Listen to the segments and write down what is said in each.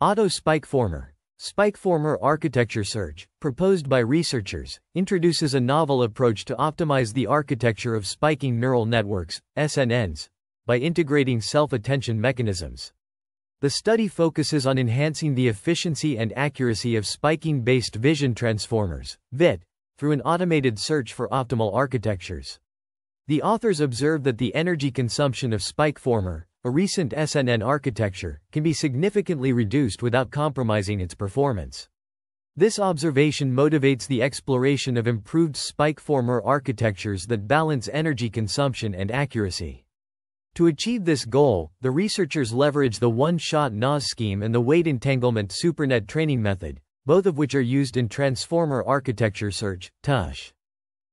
Auto Spikformer Spikformer architecture search, proposed by researchers, introduces a novel approach to optimize the architecture of spiking neural networks, SNNs, by integrating self-attention mechanisms. The study focuses on enhancing the efficiency and accuracy of spiking-based vision transformers, VIT, through an automated search for optimal architectures. The authors observe that the energy consumption of Spikformer, a recent SNN architecture, can be significantly reduced without compromising its performance. This observation motivates the exploration of improved spikformer architectures that balance energy consumption and accuracy. To achieve this goal, the researchers leverage the one-shot NAS scheme and the weight entanglement supernet training method, both of which are used in transformer architecture search, TAS.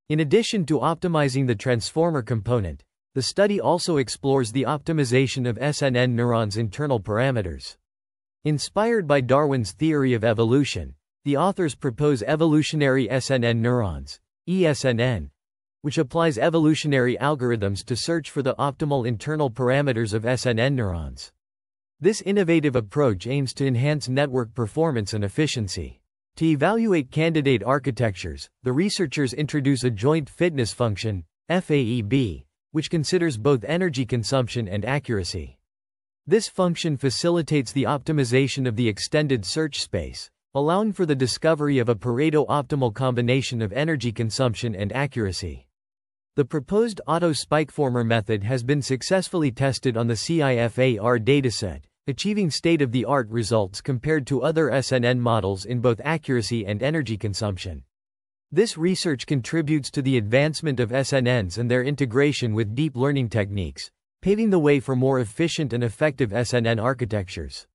In addition to optimizing the transformer component, the study also explores the optimization of SNN neurons' internal parameters. Inspired by Darwin's theory of evolution, the authors propose evolutionary SNN neurons, ESNN, which applies evolutionary algorithms to search for the optimal internal parameters of SNN neurons. This innovative approach aims to enhance network performance and efficiency. To evaluate candidate architectures, the researchers introduce a joint fitness function, FAEB, which considers both energy consumption and accuracy. This function facilitates the optimization of the extended search space, allowing for the discovery of a Pareto optimal combination of energy consumption and accuracy. The proposed auto spikformer method has been successfully tested on the CIFAR dataset, achieving state-of-the-art results compared to other SNN models in both accuracy and energy consumption. This research contributes to the advancement of SNNs and their integration with deep learning techniques, paving the way for more efficient and effective SNN architectures.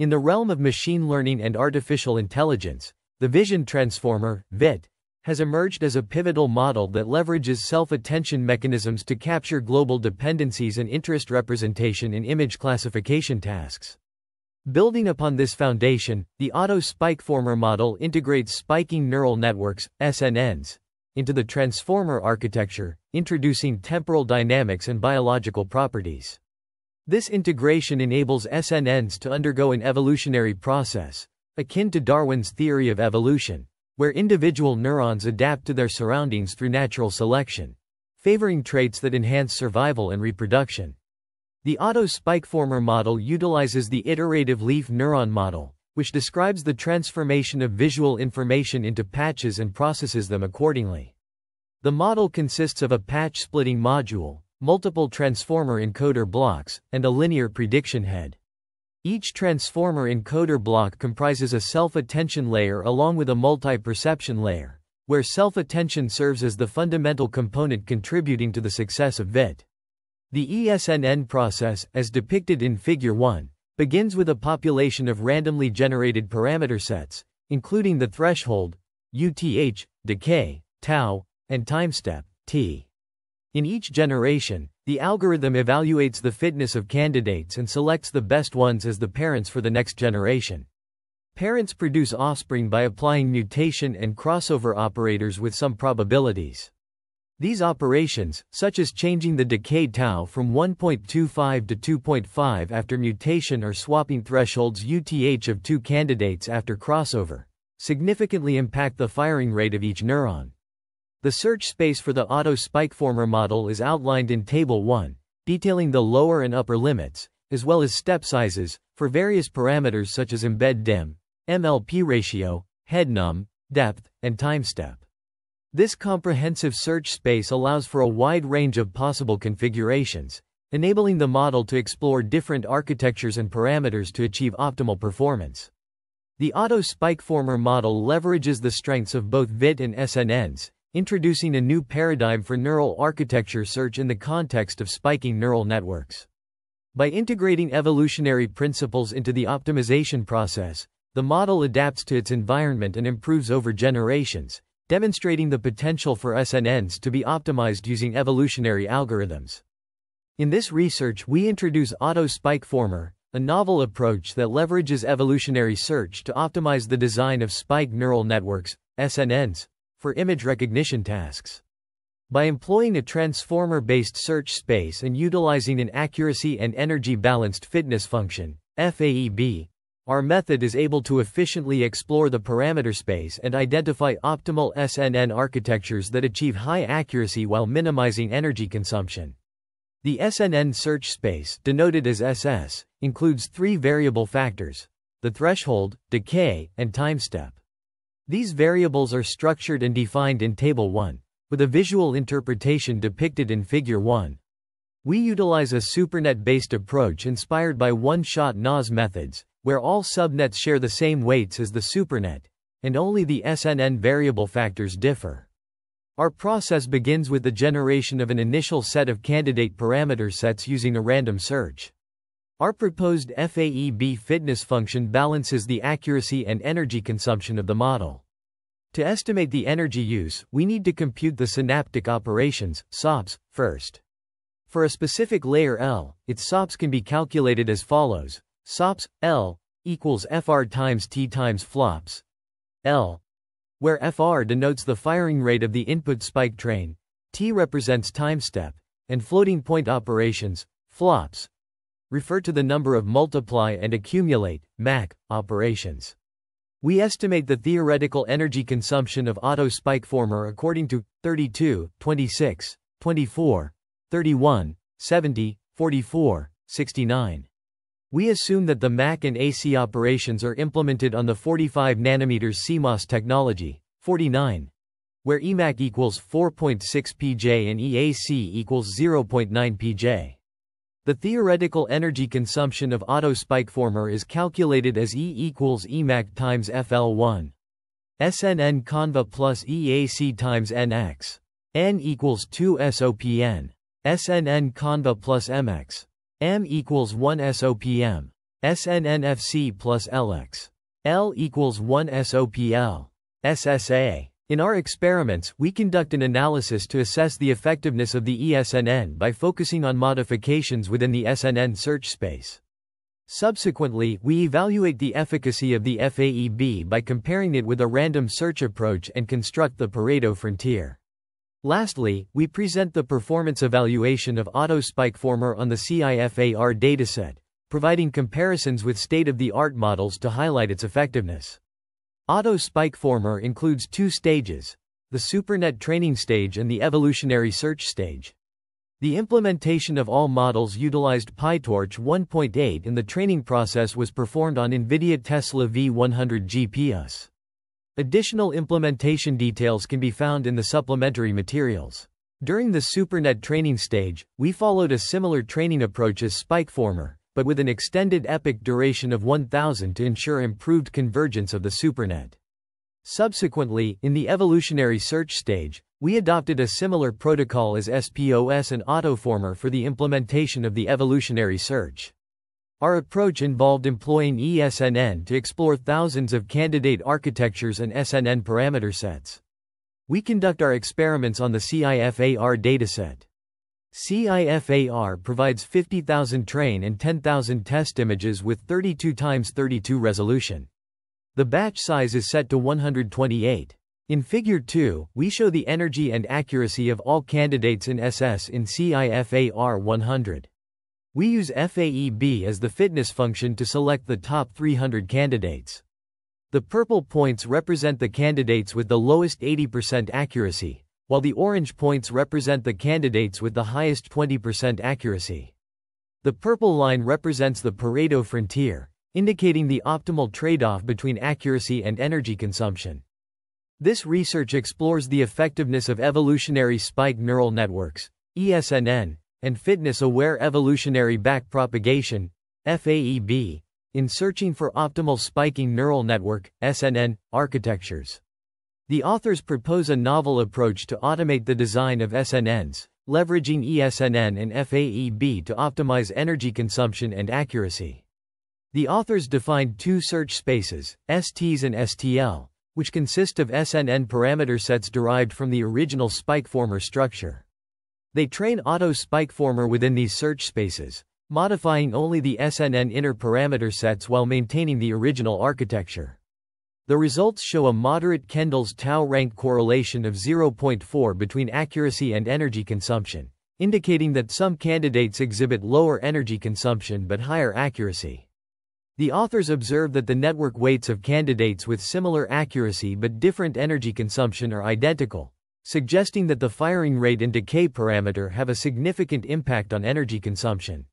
In the realm of machine learning and artificial intelligence, the Vision Transformer, VIT, has emerged as a pivotal model that leverages self-attention mechanisms to capture global dependencies and interest representation in image classification tasks. Building upon this foundation, the Auto Spikformer model integrates spiking neural networks, SNNs, into the transformer architecture, introducing temporal dynamics and biological properties. This integration enables SNNs to undergo an evolutionary process, akin to Darwin's theory of evolution, where individual neurons adapt to their surroundings through natural selection, favoring traits that enhance survival and reproduction. The Auto Spikformer model utilizes the iterative LIF neuron model, which describes the transformation of visual information into patches and processes them accordingly. The model consists of a patch-splitting module, multiple transformer encoder blocks, and a linear prediction head. Each transformer encoder block comprises a self-attention layer along with a multi-perception layer, where self-attention serves as the fundamental component contributing to the success of VIT. The ESNN process, as depicted in Figure 1, begins with a population of randomly generated parameter sets, including the threshold, UTH, decay, tau, and time step, t. In each generation, the algorithm evaluates the fitness of candidates and selects the best ones as the parents for the next generation. Parents produce offspring by applying mutation and crossover operators with some probabilities. These operations, such as changing the decay tau from 1.25 to 2.5 after mutation or swapping thresholds UTH of two candidates after crossover, significantly impact the firing rate of each neuron. The search space for the auto spikformer model is outlined in Table 1, detailing the lower and upper limits, as well as step sizes, for various parameters such as embed dim, MLP ratio, head num, depth, and time step. This comprehensive search space allows for a wide range of possible configurations, enabling the model to explore different architectures and parameters to achieve optimal performance. The Auto Spikformer model leverages the strengths of both VIT and SNNs, introducing a new paradigm for neural architecture search in the context of spiking neural networks. By integrating evolutionary principles into the optimization process, the model adapts to its environment and improves over generations, demonstrating the potential for SNNs to be optimized using evolutionary algorithms. In this research we introduce auto-spikformer, a novel approach that leverages evolutionary search to optimize the design of spike neural networks, SNNs, for image recognition tasks. By employing a transformer-based search space and utilizing an accuracy and energy-balanced fitness function, FAEB, our method is able to efficiently explore the parameter space and identify optimal SNN architectures that achieve high accuracy while minimizing energy consumption. The SNN search space, denoted as SS, includes three variable factors the threshold, decay, and time step. These variables are structured and defined in Table 1, with a visual interpretation depicted in Figure 1. We utilize a supernet-based approach inspired by one-shot NAS methods, where all subnets share the same weights as the supernet, and only the SNN variable factors differ. Our process begins with the generation of an initial set of candidate parameter sets using a random search. Our proposed FAEB fitness function balances the accuracy and energy consumption of the model. To estimate the energy use, we need to compute the synaptic operations, SOPs, first. For a specific layer L, its SOPs can be calculated as follows. SOPs, L, equals FR times T times flops. L, where FR denotes the firing rate of the input spike train, T represents time step, and floating point operations, flops, refer to the number of multiply and accumulate, MAC, operations. We estimate the theoretical energy consumption of auto spikformer according to 32, 26, 24, 31, 70, 44, 69. We assume that the MAC and AC operations are implemented on the 45 nanometers CMOS technology, 49, where EMAC equals 4.6 pJ and EAC equals 0.9 pJ. The theoretical energy consumption of auto spikformer is calculated as E equals EMAC times FL1. SNN conva plus EAC times NX. N equals 2 SOPN. SNN conva plus MX. M equals 1 SOPM. SNNFC plus LX. L equals 1 SOPL. SSA. In our experiments, we conduct an analysis to assess the effectiveness of the ESNN by focusing on modifications within the SNN search space. Subsequently, we evaluate the efficacy of the FAEB by comparing it with a random search approach and construct the Pareto frontier. Lastly, we present the performance evaluation of Auto Spikformer on the CIFAR dataset, providing comparisons with state-of-the-art models to highlight its effectiveness. Auto Spikformer includes two stages, the SuperNet training stage and the evolutionary search stage. The implementation of all models utilized PyTorch 1.8 and the training process was performed on NVIDIA Tesla V100 GPUs. Additional implementation details can be found in the supplementary materials. During the SuperNet training stage, we followed a similar training approach as Spikformer, but with an extended epoch duration of 1000 to ensure improved convergence of the SuperNet. Subsequently, in the evolutionary search stage, we adopted a similar protocol as SPOS and Autoformer for the implementation of the evolutionary search. Our approach involved employing ESNN to explore thousands of candidate architectures and SNN parameter sets. We conduct our experiments on the CIFAR dataset. CIFAR provides 50,000 train and 10,000 test images with 32 x 32 resolution. The batch size is set to 128. In Figure 2, we show the energy and accuracy of all candidates in SS in CIFAR 100. We use FAEB as the fitness function to select the top 300 candidates. The purple points represent the candidates with the lowest 80% accuracy, while the orange points represent the candidates with the highest 20% accuracy. The purple line represents the Pareto frontier, indicating the optimal trade-off between accuracy and energy consumption. This research explores the effectiveness of evolutionary spike neural networks, ESNN, and fitness-aware evolutionary backpropagation, FAEB, in searching for optimal spiking neural network, SNN, architectures. The authors propose a novel approach to automate the design of SNNs, leveraging ESNN and FAEB to optimize energy consumption and accuracy. The authors defined two search spaces, STs and STL, which consist of SNN parameter sets derived from the original spikformer structure. They train auto spikformer within these search spaces, modifying only the SNN inner parameter sets while maintaining the original architecture. The results show a moderate Kendall's tau rank correlation of 0.4 between accuracy and energy consumption, indicating that some candidates exhibit lower energy consumption but higher accuracy. The authors observe that the network weights of candidates with similar accuracy but different energy consumption are identical, suggesting that the firing rate and decay parameter have a significant impact on energy consumption.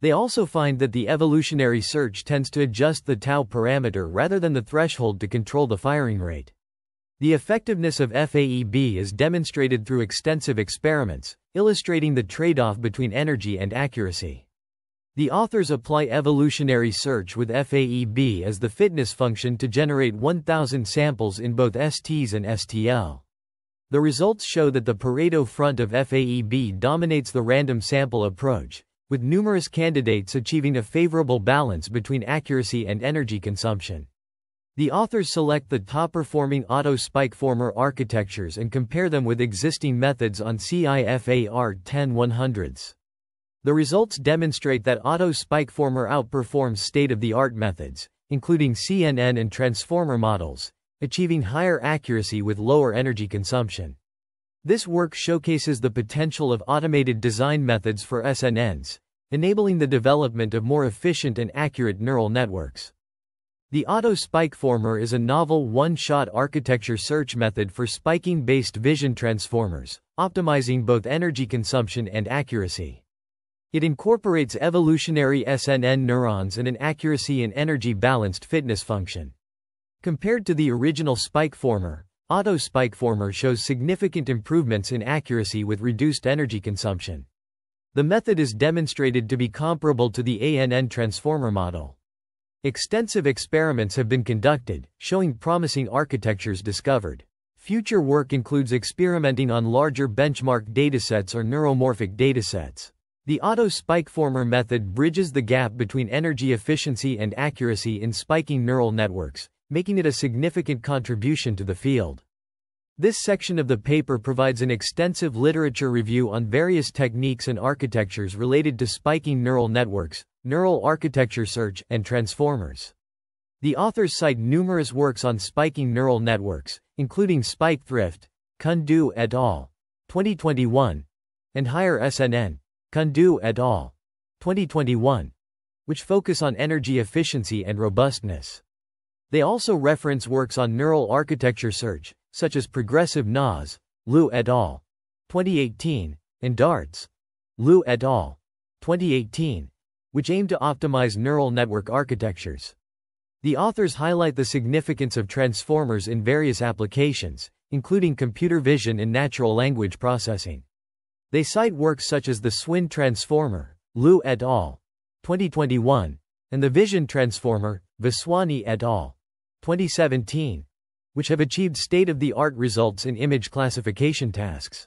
They also find that the evolutionary search tends to adjust the tau parameter rather than the threshold to control the firing rate. The effectiveness of FAEB is demonstrated through extensive experiments, illustrating the trade-off between energy and accuracy. The authors apply evolutionary search with FAEB as the fitness function to generate 1000 samples in both STs and STL. The results show that the Pareto front of FAEB dominates the random sample approach, with numerous candidates achieving a favorable balance between accuracy and energy consumption. The authors select the top-performing auto spikformer architectures and compare them with existing methods on CIFAR 10-100s. The results demonstrate that auto spikformer outperforms state-of-the-art methods, including CNN and transformer models, achieving higher accuracy with lower energy consumption. This work showcases the potential of automated design methods for SNNs, enabling the development of more efficient and accurate neural networks. The auto spikformer is a novel one-shot architecture search method for spiking-based vision transformers, optimizing both energy consumption and accuracy. It incorporates evolutionary SNN neurons and an accuracy and energy balanced fitness function. Compared to the original spikformer, Auto Spikformer shows significant improvements in accuracy with reduced energy consumption. The method is demonstrated to be comparable to the ANN transformer model. Extensive experiments have been conducted, showing promising architectures discovered. Future work includes experimenting on larger benchmark datasets or neuromorphic datasets. The auto spikformer method bridges the gap between energy efficiency and accuracy in spiking neural networks, making it a significant contribution to the field. This section of the paper provides an extensive literature review on various techniques and architectures related to spiking neural networks, neural architecture search, and transformers. The authors cite numerous works on spiking neural networks, including Spike Thrift, Kundu et al. 2021, and HIRE-SNN, Kundu et al. 2021, which focus on energy efficiency and robustness. They also reference works on neural architecture search, such as Progressive NAS, Liu et al. 2018, and DARTS, Liu et al. 2018, which aim to optimize neural network architectures. The authors highlight the significance of transformers in various applications, including computer vision and natural language processing. They cite works such as the Swin transformer, Liu et al. 2021, and the Vision transformer, Vaswani et al. 2017, which have achieved state-of-the-art results in image classification tasks.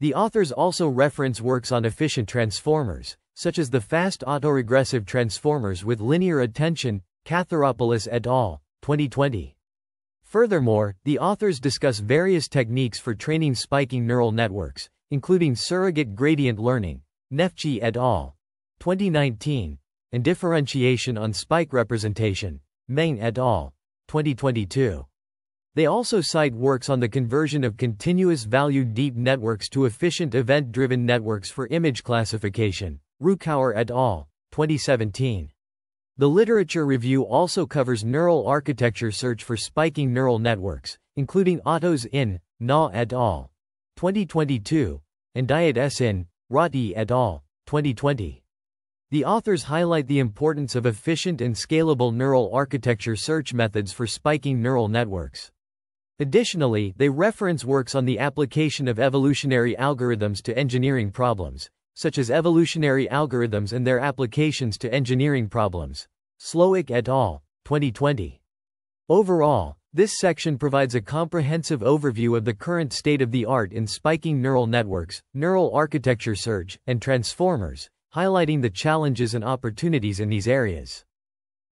The authors also reference works on efficient transformers, such as the fast autoregressive transformers with linear attention, Katharopoulos et al., 2020. Furthermore, the authors discuss various techniques for training spiking neural networks, including surrogate gradient learning, Neftci et al. 2019, and differentiation on spike representation, Meng et al. 2022. They also cite works on the conversion of continuous value deep networks to efficient event-driven networks for image classification, Ruckauer et al. 2017. The literature review also covers neural architecture search for spiking neural networks, including AutoSNN, Na et al. 2022, and Diet S. Rathi et al. 2020. The authors highlight the importance of efficient and scalable neural architecture search methods for spiking neural networks. Additionally, they reference works on the application of evolutionary algorithms to engineering problems, such as evolutionary algorithms and their applications to engineering problems. Slowik et al. 2020. Overall, this section provides a comprehensive overview of the current state of the art in spiking neural networks, neural architecture search, and transformers, highlighting the challenges and opportunities in these areas.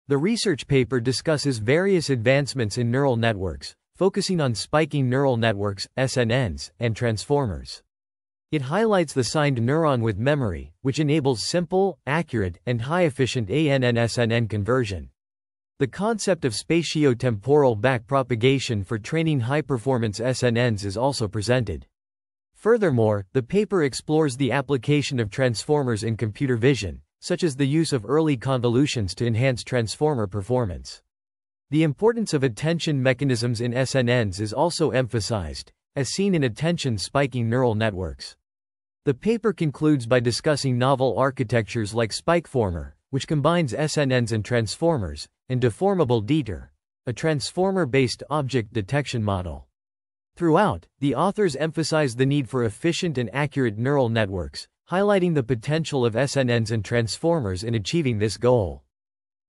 The research paper discusses various advancements in neural networks, focusing on spiking neural networks, SNNs, and transformers. It highlights the signed neuron with memory, which enables simple, accurate, and high-efficient ANN-SNN conversion. The concept of spatiotemporal backpropagation for training high-performance SNNs is also presented. Furthermore, the paper explores the application of transformers in computer vision, such as the use of early convolutions to enhance transformer performance. The importance of attention mechanisms in SNNs is also emphasized, as seen in attention spiking neural networks. The paper concludes by discussing novel architectures like Spikformer, which combines SNNs and transformers, and Deformable DETR, a transformer-based object detection model. Throughout, the authors emphasize the need for efficient and accurate neural networks, highlighting the potential of SNNs and transformers in achieving this goal.